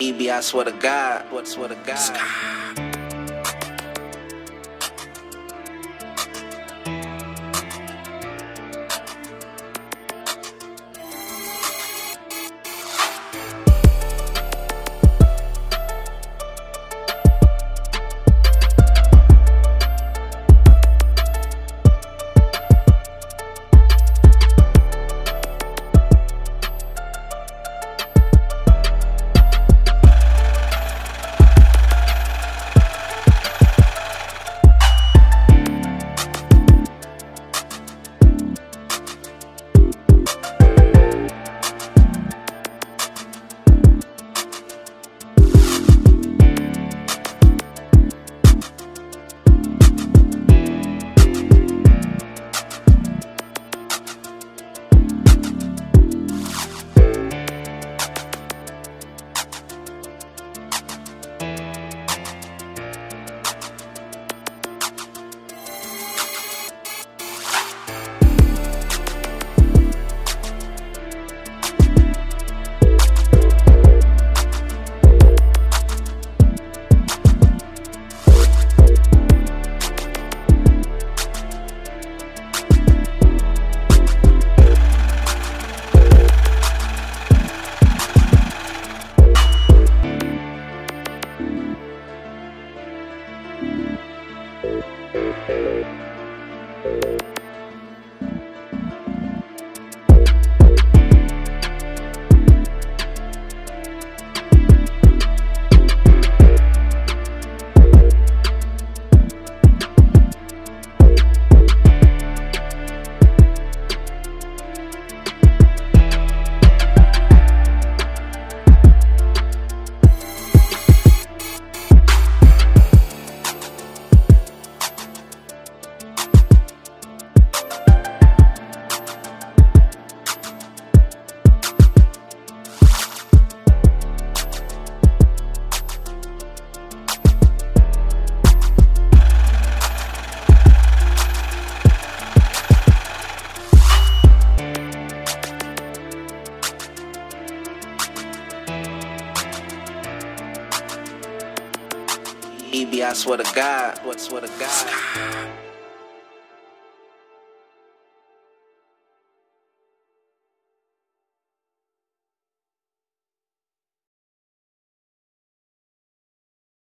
EB, I swear to God. To God. EB, I swear to God. What swear to God.